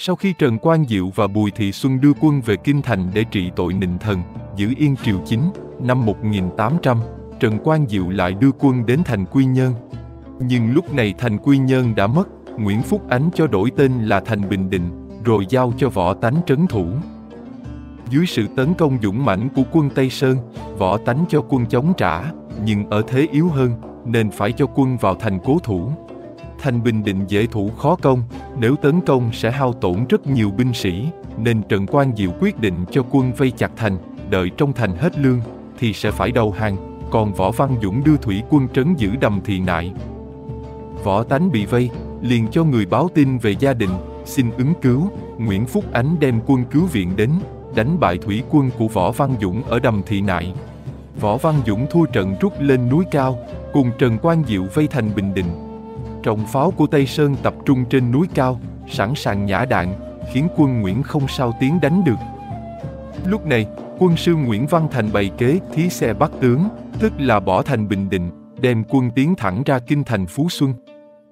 Sau khi Trần Quang Diệu và Bùi Thị Xuân đưa quân về Kinh Thành để trị tội nịnh thần, giữ yên triều chính, năm 1800, Trần Quang Diệu lại đưa quân đến thành Quy Nhơn. Nhưng lúc này thành Quy Nhơn đã mất, Nguyễn Phúc Ánh cho đổi tên là thành Bình Định, rồi giao cho võ tánh trấn thủ. Dưới sự tấn công dũng mãnh của quân Tây Sơn, võ tánh cho quân chống trả, nhưng ở thế yếu hơn, nên phải cho quân vào thành cố thủ. Thành Bình Định dễ thủ khó công, nếu tấn công sẽ hao tổn rất nhiều binh sĩ, nên Trần Quang Diệu quyết định cho quân vây chặt thành, đợi trong thành hết lương, thì sẽ phải đầu hàng, còn Võ Văn Dũng đưa thủy quân trấn giữ đầm thị nại. Võ tánh bị vây, liền cho người báo tin về gia đình, xin ứng cứu, Nguyễn Phúc Ánh đem quân cứu viện đến, đánh bại thủy quân của Võ Văn Dũng ở đầm thị nại. Võ Văn Dũng thua trận rút lên núi cao, cùng Trần Quang Diệu vây thành Bình Định. Trọng pháo của Tây Sơn tập trung trên núi cao, sẵn sàng nhả đạn, khiến quân Nguyễn không sao tiến đánh được. Lúc này, quân sư Nguyễn Văn Thành bày kế thí xe bắt tướng, tức là bỏ thành Bình Định, đem quân tiến thẳng ra kinh thành Phú Xuân.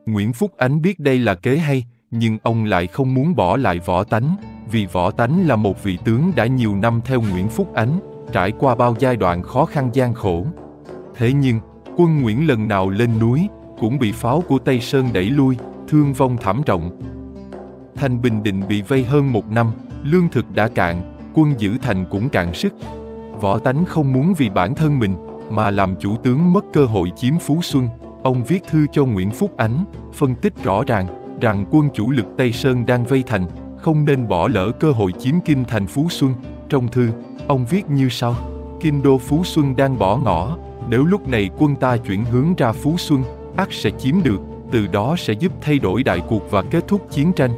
Nguyễn Phúc Ánh biết đây là kế hay, nhưng ông lại không muốn bỏ lại võ tánh, vì võ tánh là một vị tướng đã nhiều năm theo Nguyễn Phúc Ánh, trải qua bao giai đoạn khó khăn gian khổ. Thế nhưng, quân Nguyễn lần nào lên núi, cũng bị pháo của Tây Sơn đẩy lui, thương vong thảm trọng. Thành Bình Định bị vây hơn một năm, lương thực đã cạn, quân giữ thành cũng cạn sức. Võ Tánh không muốn vì bản thân mình, mà làm chủ tướng mất cơ hội chiếm Phú Xuân. Ông viết thư cho Nguyễn Phúc Ánh, phân tích rõ ràng rằng quân chủ lực Tây Sơn đang vây thành, không nên bỏ lỡ cơ hội chiếm kinh thành Phú Xuân. Trong thư, ông viết như sau: Kinh đô Phú Xuân đang bỏ ngỏ, nếu lúc này quân ta chuyển hướng ra Phú Xuân, ắt sẽ chiếm được, từ đó sẽ giúp thay đổi đại cuộc và kết thúc chiến tranh.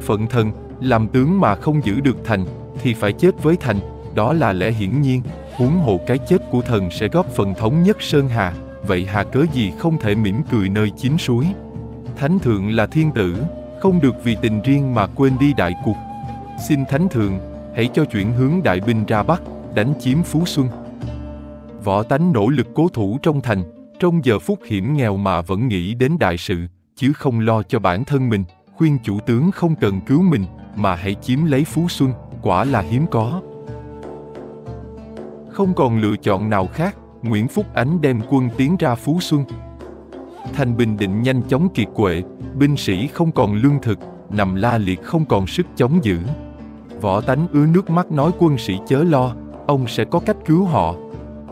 Phận thần, làm tướng mà không giữ được thành, thì phải chết với thành, đó là lẽ hiển nhiên, huống hộ cái chết của thần sẽ góp phần thống nhất Sơn Hà, vậy hà cớ gì không thể mỉm cười nơi chín suối. Thánh thượng là thiên tử, không được vì tình riêng mà quên đi đại cuộc. Xin Thánh thượng, hãy cho chuyển hướng đại binh ra Bắc, đánh chiếm Phú Xuân. Võ tánh nỗ lực cố thủ trong thành, trong giờ phút hiểm nghèo mà vẫn nghĩ đến đại sự, chứ không lo cho bản thân mình, khuyên chủ tướng không cần cứu mình, mà hãy chiếm lấy Phú Xuân, quả là hiếm có. Không còn lựa chọn nào khác, Nguyễn Phúc Ánh đem quân tiến ra Phú Xuân. Thành Bình Định nhanh chóng kiệt quệ, binh sĩ không còn lương thực, nằm la liệt không còn sức chống giữ. Võ tánh ứa nước mắt nói quân sĩ chớ lo, ông sẽ có cách cứu họ.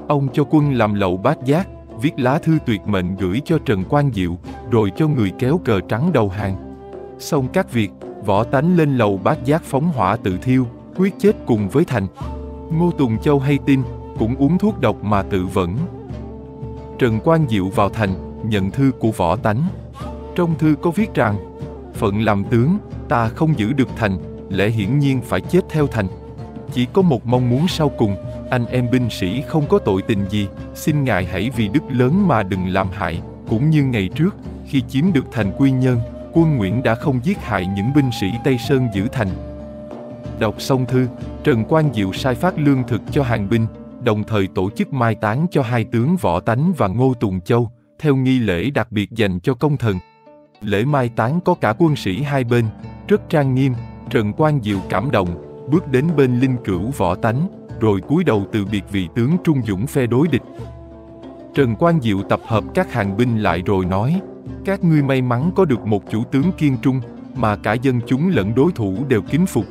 Ông cho quân làm lậu bát giác, viết lá thư tuyệt mệnh gửi cho Trần Quang Diệu, rồi cho người kéo cờ trắng đầu hàng. Xong các việc, võ tánh lên lầu bát giác phóng hỏa tự thiêu, quyết chết cùng với Thành. Ngô Tùng Châu hay tin, cũng uống thuốc độc mà tự vẫn. Trần Quang Diệu vào thành, nhận thư của võ tánh. Trong thư có viết rằng, phận làm tướng, ta không giữ được thành, lẽ hiển nhiên phải chết theo thành. Chỉ có một mong muốn sau cùng, anh em binh sĩ không có tội tình gì, xin ngài hãy vì đức lớn mà đừng làm hại, cũng như ngày trước, khi chiếm được thành Quy Nhơn, quân Nguyễn đã không giết hại những binh sĩ Tây Sơn giữ thành. Đọc xong thư, Trần Quang Diệu sai phát lương thực cho hàng binh, đồng thời tổ chức mai táng cho hai tướng Võ Tánh và Ngô Tùng Châu, theo nghi lễ đặc biệt dành cho công thần. Lễ mai táng có cả quân sĩ hai bên, rất trang nghiêm, Trần Quang Diệu cảm động, bước đến bên linh cữu Võ Tánh, rồi cúi đầu từ biệt vị tướng trung dũng phe đối địch. Trần Quang Diệu tập hợp các hàng binh lại rồi nói, các ngươi may mắn có được một chủ tướng kiên trung, mà cả dân chúng lẫn đối thủ đều kính phục.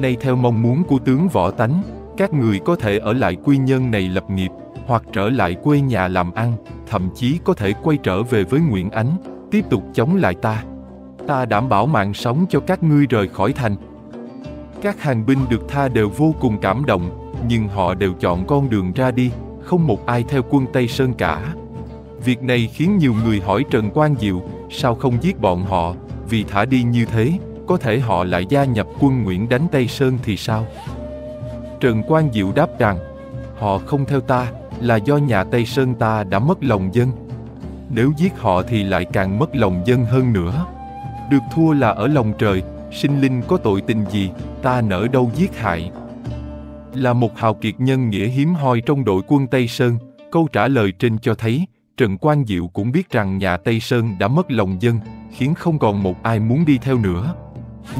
Nay theo mong muốn của tướng Võ Tánh, các người có thể ở lại quy nhân này lập nghiệp, hoặc trở lại quê nhà làm ăn, thậm chí có thể quay trở về với Nguyễn Ánh, tiếp tục chống lại ta. Ta đảm bảo mạng sống cho các ngươi rời khỏi thành. Các hàng binh được tha đều vô cùng cảm động, nhưng họ đều chọn con đường ra đi, không một ai theo quân Tây Sơn cả. Việc này khiến nhiều người hỏi Trần Quang Diệu, sao không giết bọn họ, vì thả đi như thế, có thể họ lại gia nhập quân Nguyễn đánh Tây Sơn thì sao? Trần Quang Diệu đáp rằng, họ không theo ta, là do nhà Tây Sơn ta đã mất lòng dân. Nếu giết họ thì lại càng mất lòng dân hơn nữa. Được thua là ở lòng trời, sinh linh có tội tình gì, ta nỡ đâu giết hại. Là một hào kiệt nhân nghĩa hiếm hoi trong đội quân Tây Sơn, câu trả lời trên cho thấy, Trần Quang Diệu cũng biết rằng nhà Tây Sơn đã mất lòng dân, khiến không còn một ai muốn đi theo nữa.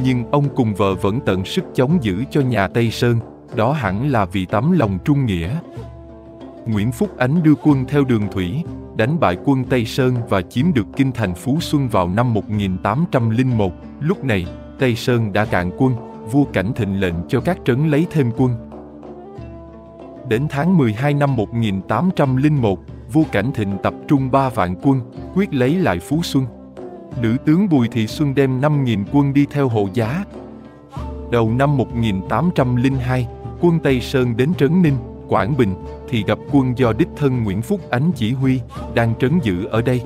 Nhưng ông cùng vợ vẫn tận sức chống giữ cho nhà Tây Sơn, đó hẳn là vì tấm lòng trung nghĩa. Nguyễn Phúc Ánh đưa quân theo đường thủy, đánh bại quân Tây Sơn và chiếm được kinh thành Phú Xuân vào năm 1801. Lúc này, Tây Sơn đã cạn quân, vua Cảnh Thịnh lệnh cho các trấn lấy thêm quân. Đến tháng 12 năm 1801, vua Cảnh Thịnh tập trung 3 vạn quân, quyết lấy lại Phú Xuân. Nữ tướng Bùi Thị Xuân đem 5.000 quân đi theo hộ giá. Đầu năm 1802, quân Tây Sơn đến Trấn Ninh, Quảng Bình, thì gặp quân do đích thân Nguyễn Phúc Ánh chỉ huy, đang trấn giữ ở đây.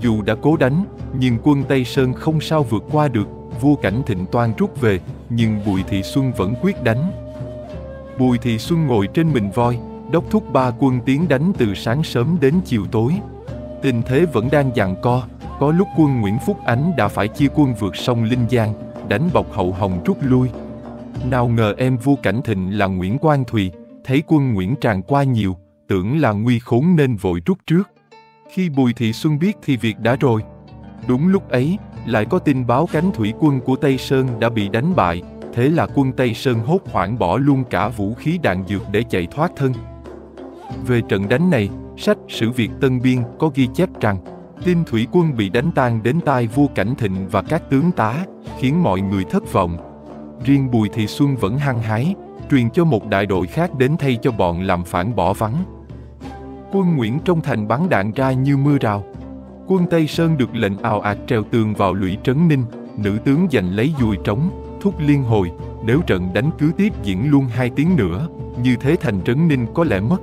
Dù đã cố đánh, nhưng quân Tây Sơn không sao vượt qua được, vua Cảnh Thịnh toan rút về, nhưng Bùi Thị Xuân vẫn quyết đánh. Bùi Thị Xuân ngồi trên mình voi, đốc thúc ba quân tiến đánh từ sáng sớm đến chiều tối. Tình thế vẫn đang giằng co, có lúc quân Nguyễn Phúc Ánh đã phải chia quân vượt sông Linh Giang, đánh bọc hậu hồng rút lui. Nào ngờ em vua Cảnh Thịnh là Nguyễn Quang Thùy, thấy quân Nguyễn tràn qua nhiều, tưởng là nguy khốn nên vội rút trước. Khi Bùi Thị Xuân biết thì việc đã rồi. Đúng lúc ấy, lại có tin báo cánh thủy quân của Tây Sơn đã bị đánh bại, thế là quân Tây Sơn hốt hoảng bỏ luôn cả vũ khí đạn dược để chạy thoát thân. Về trận đánh này, sách Sử Việt Tân Biên có ghi chép rằng, tin thủy quân bị đánh tan đến tai vua Cảnh Thịnh và các tướng tá, khiến mọi người thất vọng. Riêng Bùi Thị Xuân vẫn hăng hái, truyền cho một đại đội khác đến thay cho bọn làm phản bỏ vắng. Quân Nguyễn trong thành bắn đạn ra như mưa rào. Quân Tây Sơn được lệnh ào ạt treo tường vào lũy Trấn Ninh, nữ tướng giành lấy dùi trống, thúc liên hồi, nếu trận đánh cứ tiếp diễn luôn hai tiếng nữa, như thế thành Trấn Ninh có lẽ mất.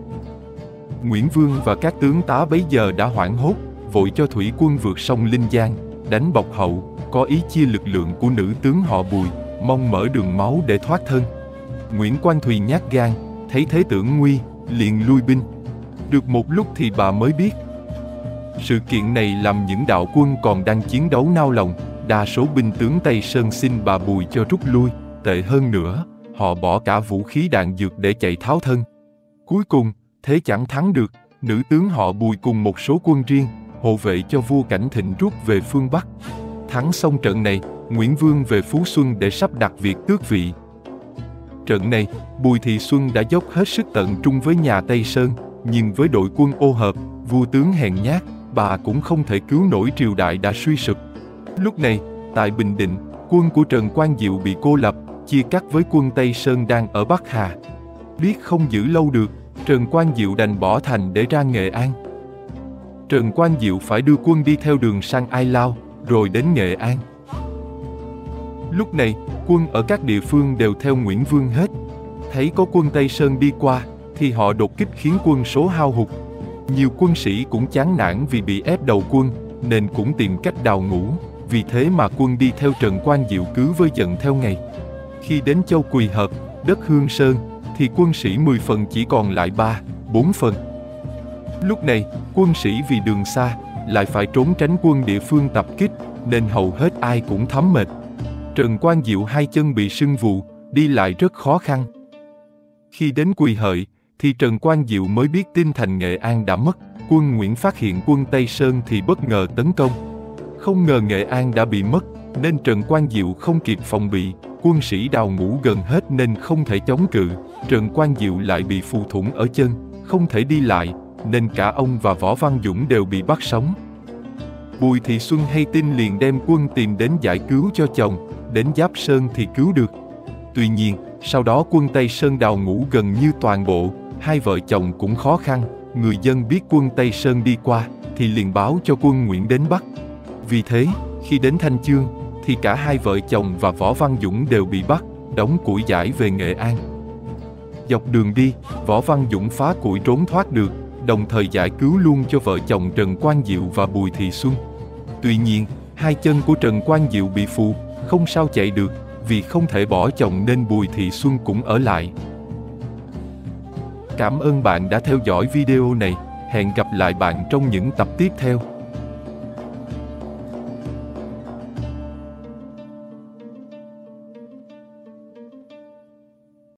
Nguyễn Vương và các tướng tá bấy giờ đã hoảng hốt, vội cho thủy quân vượt sông Linh Giang, đánh bọc hậu, có ý chia lực lượng của nữ tướng họ Bùi, mong mở đường máu để thoát thân. Nguyễn Quang Thùy nhát gan, thấy thế tưởng nguy, liền lui binh. Được một lúc thì bà mới biết. Sự kiện này làm những đạo quân còn đang chiến đấu nao lòng, đa số binh tướng Tây Sơn xin bà Bùi cho rút lui, tệ hơn nữa, họ bỏ cả vũ khí đạn dược để chạy tháo thân. Cuối cùng, thế chẳng thắng được, nữ tướng họ Bùi cùng một số quân riêng, hộ vệ cho vua Cảnh Thịnh rút về phương Bắc. Thắng xong trận này, Nguyễn Vương về Phú Xuân để sắp đặt việc tước vị, Trận này, Bùi Thị Xuân đã dốc hết sức tận trung với nhà Tây Sơn, nhưng với đội quân ô hợp, vua tướng hèn nhát, bà cũng không thể cứu nổi triều đại đã suy sụp. Lúc này, tại Bình Định, quân của Trần Quang Diệu bị cô lập, chia cắt với quân Tây Sơn đang ở Bắc Hà. Biết không giữ lâu được, Trần Quang Diệu đành bỏ thành để ra Nghệ An. Trần Quang Diệu phải đưa quân đi theo đường sang Ai Lao, rồi đến Nghệ An. Lúc này, quân ở các địa phương đều theo Nguyễn Vương hết. Thấy có quân Tây Sơn đi qua, thì họ đột kích khiến quân số hao hụt. Nhiều quân sĩ cũng chán nản vì bị ép đầu quân, nên cũng tìm cách đào ngũ. Vì thế mà quân đi theo Trần Quang Diệu cứ với giận theo ngày. Khi đến châu Quỳ Hợp, đất Hương Sơn, thì quân sĩ 10 phần chỉ còn lại 3, 4 phần. Lúc này, quân sĩ vì đường xa, lại phải trốn tránh quân địa phương tập kích, nên hầu hết ai cũng thấm mệt. Trần Quang Diệu hai chân bị sưng vụ, đi lại rất khó khăn. Khi đến Quỳ Hợi, thì Trần Quang Diệu mới biết tin thành Nghệ An đã mất. Quân Nguyễn phát hiện quân Tây Sơn thì bất ngờ tấn công. Không ngờ Nghệ An đã bị mất, nên Trần Quang Diệu không kịp phòng bị, quân sĩ đào ngũ gần hết nên không thể chống cự. Trần Quang Diệu lại bị phù thủng ở chân, không thể đi lại, nên cả ông và Võ Văn Dũng đều bị bắt sống. Bùi Thị Xuân hay tin liền đem quân tìm đến giải cứu cho chồng, đến Giáp Sơn thì cứu được. Tuy nhiên, sau đó quân Tây Sơn đào ngũ gần như toàn bộ, hai vợ chồng cũng khó khăn, người dân biết quân Tây Sơn đi qua, thì liền báo cho quân Nguyễn đến bắt vì thế, khi đến Thanh Chương, thì cả hai vợ chồng và Võ Văn Dũng đều bị bắt, đóng củi giải về Nghệ An. Dọc đường đi, Võ Văn Dũng phá củi trốn thoát được, đồng thời giải cứu luôn cho vợ chồng Trần Quang Diệu và Bùi Thị Xuân. Tuy nhiên, hai chân của Trần Quang Diệu bị phù, không sao chạy được, vì không thể bỏ chồng nên Bùi Thị Xuân cũng ở lại. Cảm ơn bạn đã theo dõi video này, hẹn gặp lại bạn trong những tập tiếp theo.